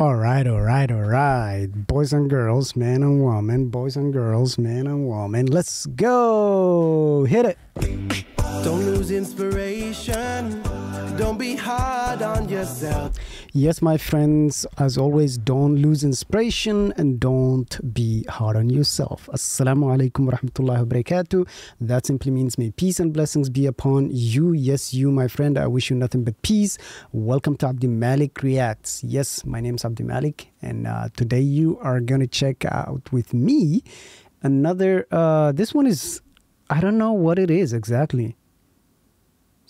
All right, all right, all right. Boys and girls, man and woman, boys and girls, man and woman. Let's go. Hit it. Don't lose inspiration. Don't be hard on yourself. Yes, my friends, as always, don't lose inspiration and don't be hard on yourself. Assalamu alaikum wa rahmatullahi wa barakatuh. That simply means may peace and blessings be upon you. Yes, you, my friend. I wish you nothing but peace. Welcome to Abdi Malik Reacts. Yes, my name is Abdi Malik, and uh, today you are going to check out with me another. Uh, this one is, I don't know what it is exactly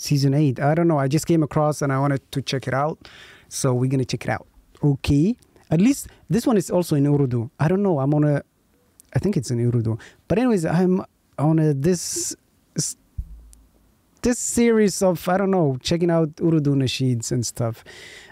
season 8 i don't know i just came across and i wanted to check it out so we're gonna check it out. Okay. At least this one is also in urdu. I don't know. I'm on a i think it's in urdu. But anyways i'm on a this this series of i don't know checking out urdu nasheeds and stuff.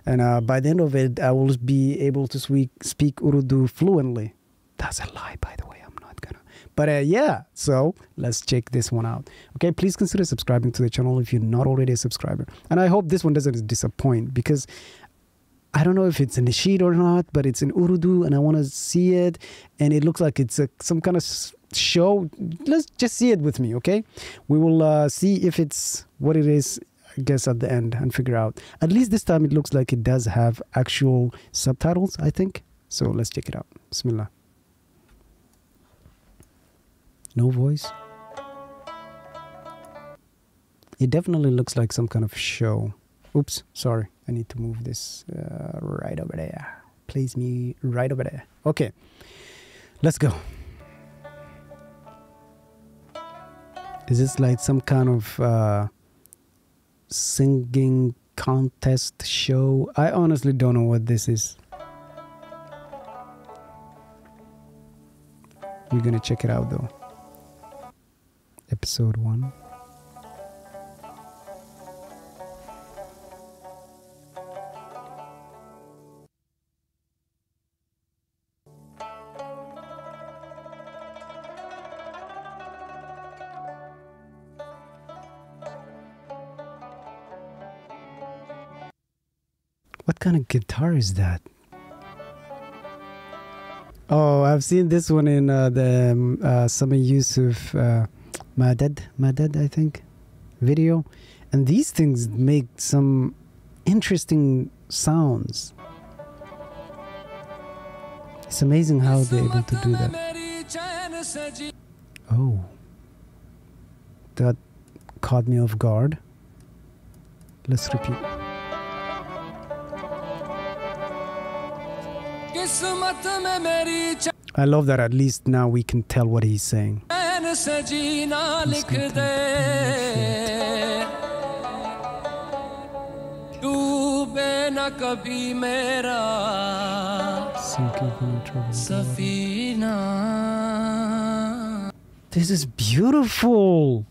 And uh, by the end of it i will be able to speak, speak urdu fluently. That's a lie by the way. I'm not gonna. but uh, yeah, so let's check this one out. Okay, please consider subscribing to the channel if you're not already a subscriber. And I hope this one doesn't disappoint because I don't know if it's nasheed or not, but it's in Urdu and I want to see it. And it looks like it's a, some kind of show. Let's just see it with me, okay? We will uh, see if it's what it is, I guess, at the end and figure out. At least this time it looks like it does have actual subtitles, I think. So let's check it out. Bismillah. No voice? It definitely looks like some kind of show. Oops, sorry. I need to move this uh, right over there. Place me right over there. Okay, let's go. Is this like some kind of uh, singing contest show? I honestly don't know what this is. We're gonna check it out though episode 1. Kind of guitar is that? Oh, I've seen this one in uh, the um, uh, Sami Yusuf uh, Madad, Madad, I think, video. And these things make some interesting sounds. It's amazing how they're able to do that. Oh. That caught me off guard. Let's repeat. I love that at least now we can tell what he's saying. This is beautiful.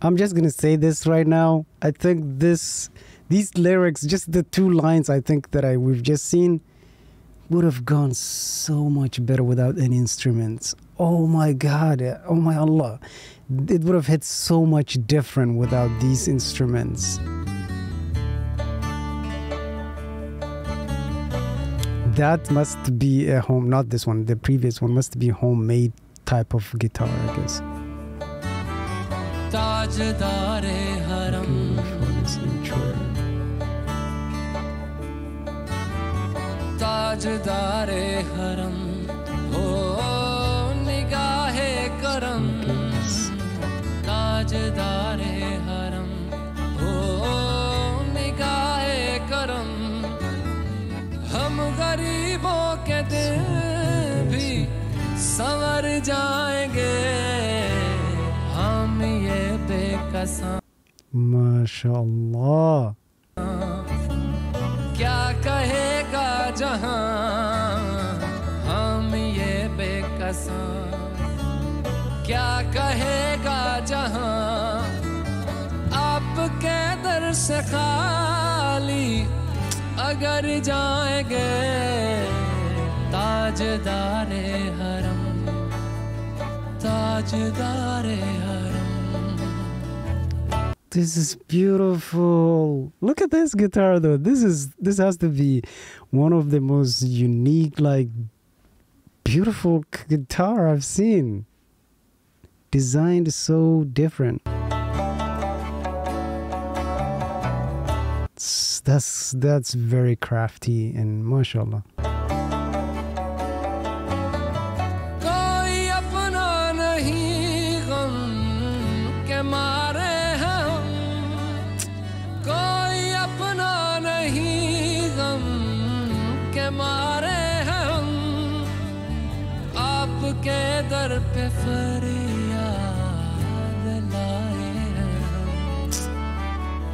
I'm just gonna say this right now. I think this, these lyrics, just the two lines, I think that I we've just seen, would have gone so much better without any instruments. Oh my God! Oh my Allah! It would have hit so much different without these instruments. That must be a home, not this one. The previous one must be homemade type of guitar, I guess. تاجدار حرم. تاجدار حرم. ہو نگاہ کرم. تاجدار حرم. ہو نگاہ کرم. ہم غریبوں کے دل بھی سنور جان ماشاء اللہ کیا کہے گا جہاں ہم یہ بے قسم؟ کیا کہے گا جہاں آپ کے در سے خالی اگر جائیں گے تاجدار حرم تاجدار حرم۔ This is beautiful. Look at this guitar though. This is this has to be one of the most unique, like beautiful guitar I've seen. Designed so different. That's that's very crafty and mashallah. مارے ہم آپ کے در پہ فریاد لائے ہیں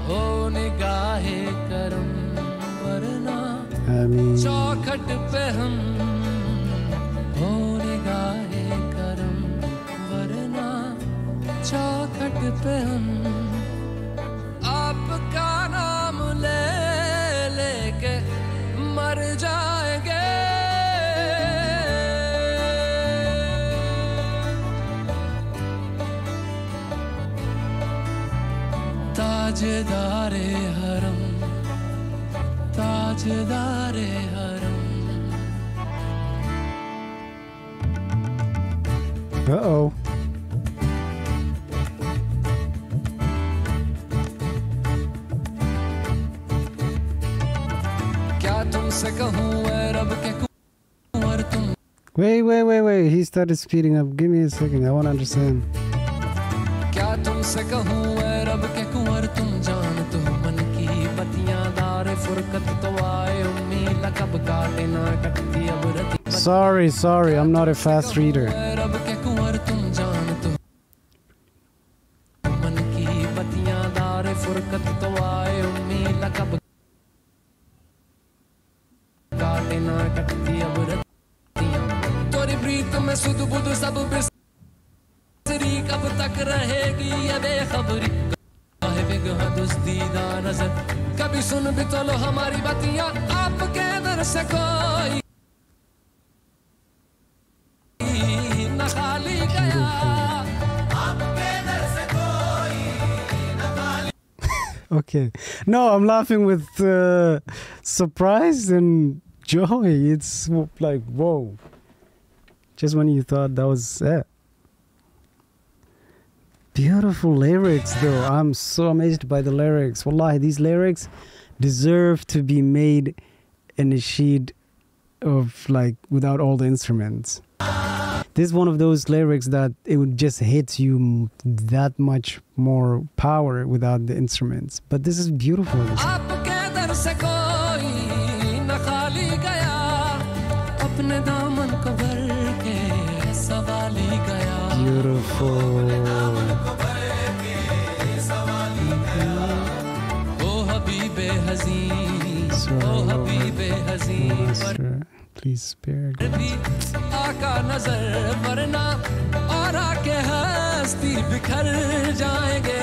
ہو نگاہ کرم ورنہ چوکھٹ پہ ہم ताजदारे हरम ताजदारे हरम uh oh. क्या तुमसे कहूँ ऐ रब के कुंवर तुम Wait, wait, wait, wait. He started speeding up. Give me a second. I want to understand. Sorry, sorry. I'm not a fast reader. Okay. No, I'm laughing with uh, surprise and joy. It's like, whoa. Just when you thought that was it. Beautiful lyrics, though. I'm so amazed by the lyrics. Wallahi, these lyrics deserve to be made in a sheet of like without all the instruments this is one of those lyrics that it would just hit you that much more power without the instruments. But this is beautiful. Beautiful. So, please spare. God. नजर वरना और आके हस्ती बिखर जाएंगे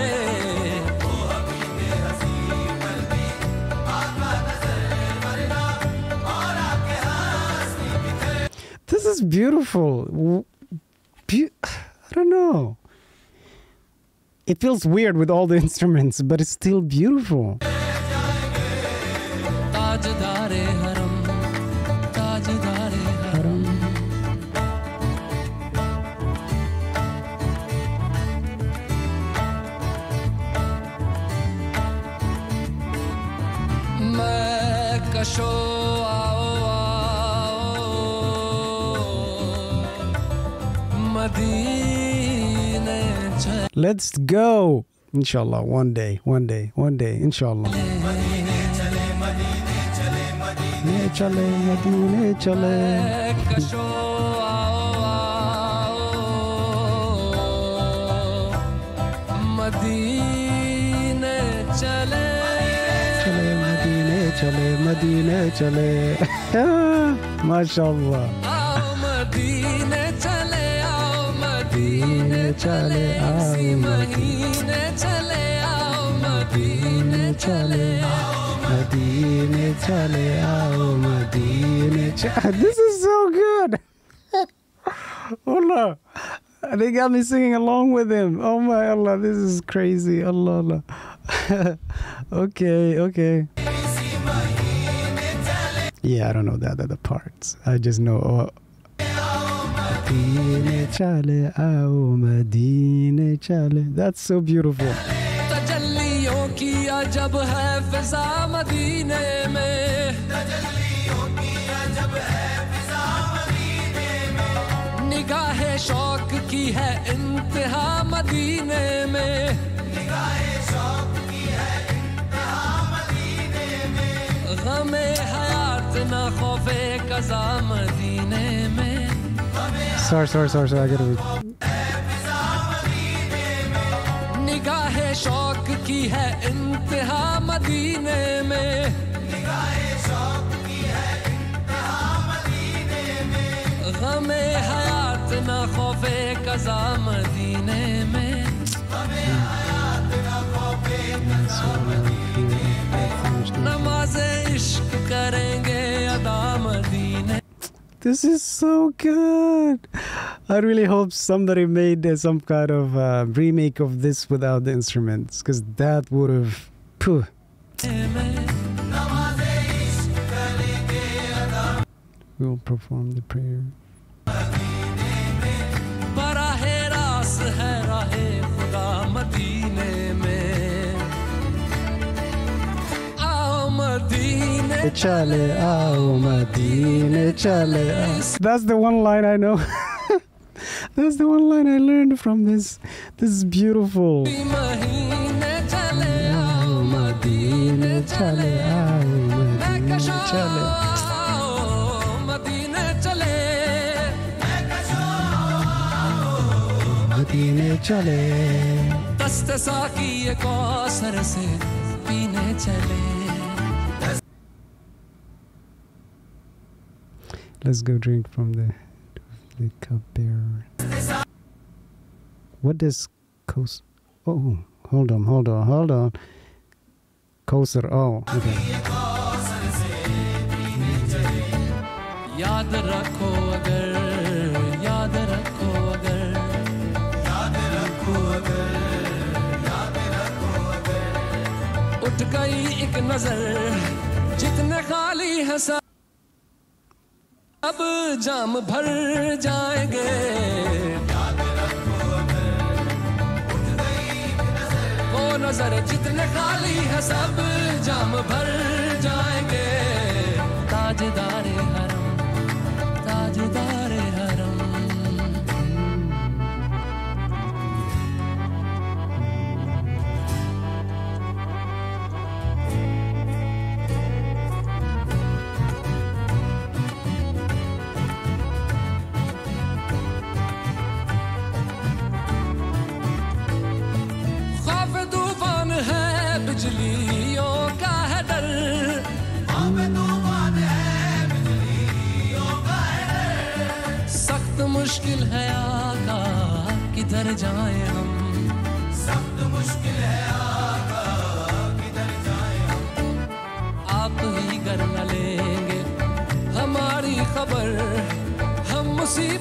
This is beautiful. W- Be- I don't know. It feels weird with all the instruments, but it's still beautiful. Let's go. Inshallah, one day, one day, one day, inshallah. मदीने चले इसी महीने चले आओ मदीने चले मदीने चले आओ मदीने चले This is so good. Allah. They got me singing along with him. Oh my Allah, this is crazy. Allah Allah. okay, okay. Yeah, I don't know the other parts. I just know. مدینے چلے آؤ مدینے چلے that's so beautiful. تجلیوں کی عجب ہے فضا مدینے میں۔ نگاہ شوق کی ہے انتہا مدینے میں۔ نگاہ شوق کی ہے انتہا مدینے میں غم حیات نہ خوف قضا مدینے میں۔ سور سور سور سور آگے روی نگاہ شوق کی ہے انتہا مدینے میں نگاہ شوق کی ہے انتہا مدینے میں غم حیات نہ خوف قضا مدینے میں غم حیات نہ خوف قضا مدینے میں نماز عشق کریں گے ادا مدینے This is so good. I really hope somebody made uh, some kind of uh, remake of this without the instruments, because that would have. Phew. We'll perform the prayer. chale Madine chale That's the one line I know. That's the one line I learned from this. This is beautiful. Let's go drink from the, the cup bearer. What does Kos? Oh, hold on, hold on, hold on. Kosar. Oh, okay. سب جام بھر جائیں گے۔ وہ نظر جتنے خالی ہے سب جام بھر جائیں گے۔ تاجدار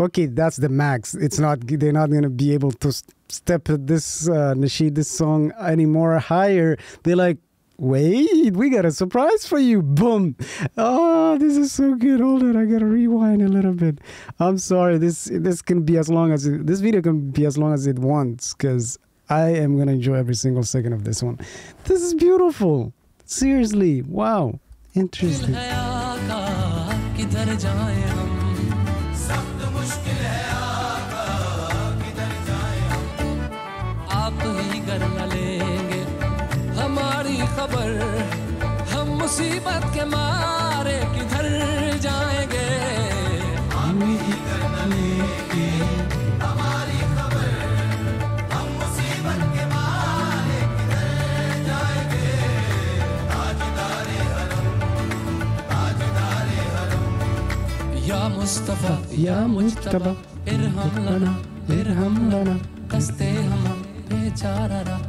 okay, that's the max. It's not. They're not to be able to step this uh, nasheed, this song anymore higher. They're like, wait, we got a surprise for you. Boom. Oh, this is so good. Hold on, I gotta rewind a little bit. I'm sorry. This this can be as long as it, this video can be as long as it wants because I am gonna enjoy every single second of this one. This is beautiful. Seriously, wow, interesting. مصیبت کے مارے کدھر جائیں گے؟ ہم ہماری خبر ہم مصیبت کے مارے کدھر جائیں گے؟ آج دارے حرم آج دارے حرم۔ یا مصطفیٰ یا مجتبہ ارحم لنا ارحم لنا قستے ہم بیچارہ رہا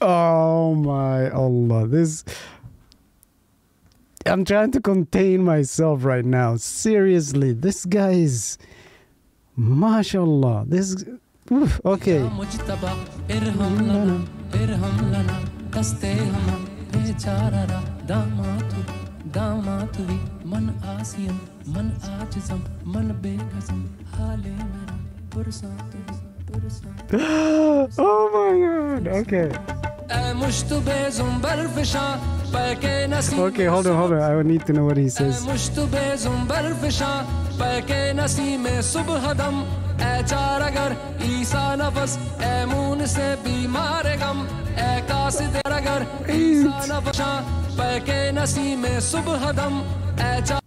Oh my Allah. This. I'm trying to contain myself right now. Seriously, this guy is. MashaAllah. This. Oof, okay. oh my god. Okay. Okay, hold on, hold on. I would need to know what he says. اے چارگر عیسا نفس اے مون سے بیمار غم اے قاصد رگر عیسا نفس پہ کے نسیم صبح دم اے چارگر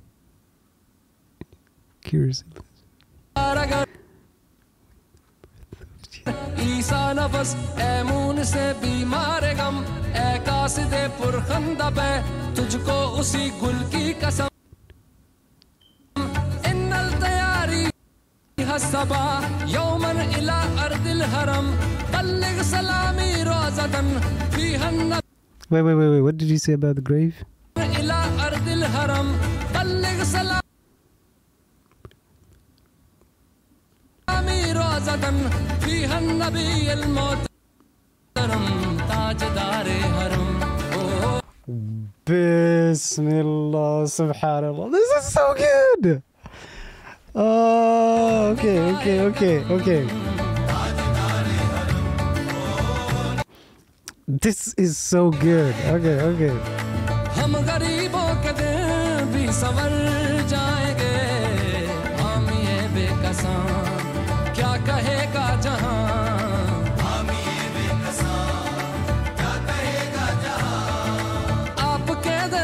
عیسیٰ نفس اے مون سے بیمار غم اے تجھ کو اسی گل کی قسم حسبا یومن الى ارض الحرم بلغ سلامی روزتن فی Wait, wait, wait, wait, what did you say about the grave? الى ارض الحرم بلغ سلامی وطن فيها النبي المحترم تاجدار هرم Bismillah, subhanallah. This is so good. Oh, okay, okay, okay, okay. This is so good. Okay, okay.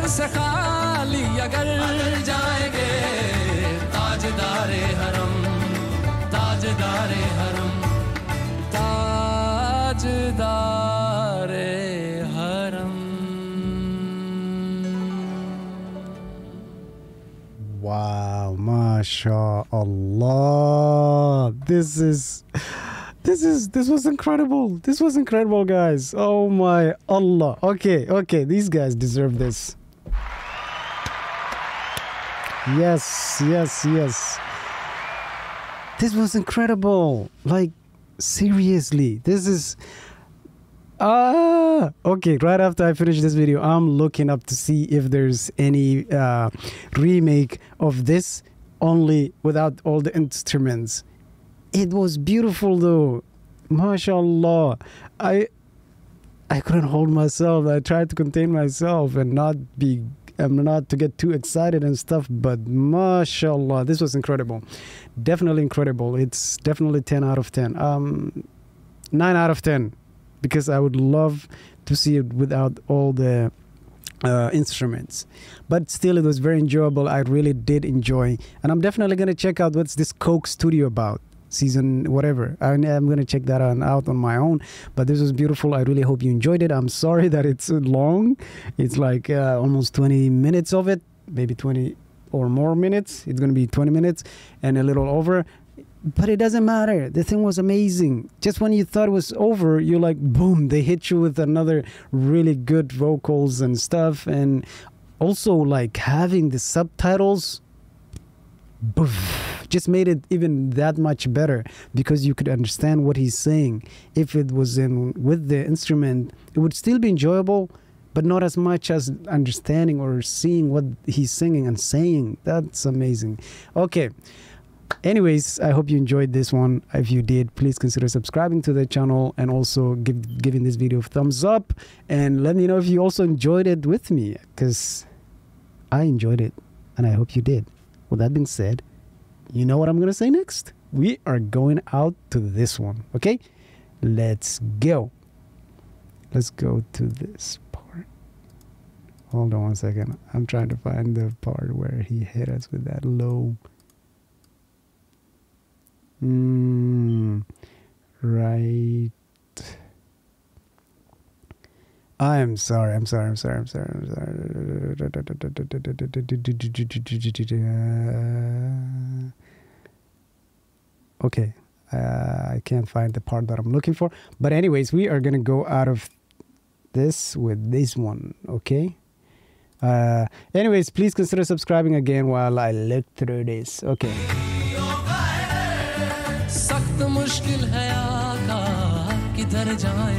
से खाली अगर जाएंगे ताजदारे हरम ताजदारे हरम ताजदारे हरम Wow, mashallah. This is this is this was incredible. This was incredible, guys. Oh my Allah. Okay, okay, these guys deserve this. Yes, yes, yes. This was incredible. Like seriously, this is Ah, okay. Right after I finish this video, I'm looking up to see if there's any uh, remake of this only without all the instruments. It was beautiful though, mashallah. I I couldn't hold myself. I tried to contain myself and not be um, not to get too excited and stuff. But mashallah, this was incredible. Definitely incredible. It's definitely ten out of ten. Um, nine out of ten because I would love to see it without all the uh, instruments. But still, it was very enjoyable. I really did enjoy, and I'm definitely gonna check out what's this Coke Studio about season whatever. I'm gonna check that on, out on my own. But this was beautiful. I really hope you enjoyed it. I'm sorry that it's long. It's like uh, almost 20 minutes of it, maybe 20 or more minutes. It's gonna be 20 minutes and a little over but it doesn't matter. The thing was amazing. Just when you thought it was over, you're like, boom, they hit you with another really good vocals and stuff. And also, like having the subtitles, just made it even that much better because you could understand what he's saying. If it was in with the instrument, it would still be enjoyable, but not as much as understanding or seeing what he's singing and saying. That's amazing. Okay. Anyways, I hope you enjoyed this one. If you did, please consider subscribing to the channel and also give giving this video a thumbs up and let me know if you also enjoyed it with me because I enjoyed it and I hope you did. With that being said, you know what I'm going to say next? We are going out to this one, okay? Let's go. Let's go to this part. Hold on one second. I'm trying to find the part where he hit us with that low. Mm, right. I'm sorry. I'm sorry. I'm sorry. I'm sorry. I'm sorry. Okay. Uh, I can't find the part that I'm looking for. But anyways, we are gonna go out of this with this one. Okay. Uh, anyways, please consider subscribing again while I look through this. Okay. सख्त मुश्किल है आका किधर जाए